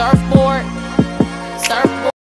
surfboard.